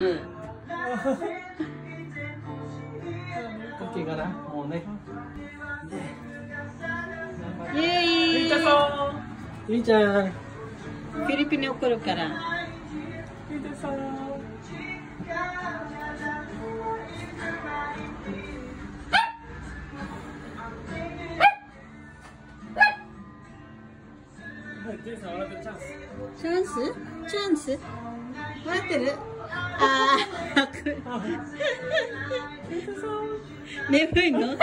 うん。OK かなもうね。イエーイゆい。ちゃんゆい。ちゃんフィリピンに送るから。ゆい。ちゃんチャンスチャンス待ってるああ眠いの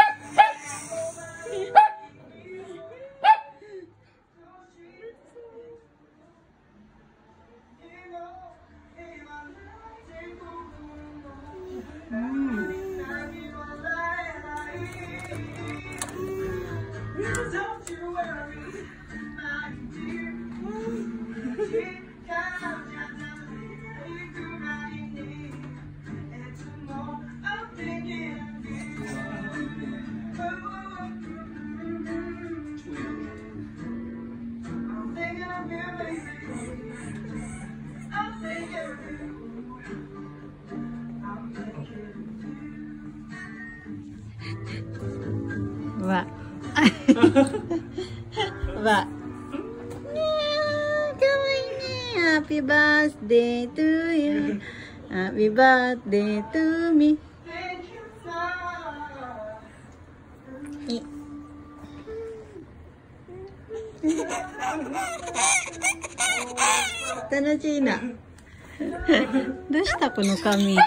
わ。わ。Happy birthday to you. Happy birthday to me. 楽しいな。どうしたこの髪。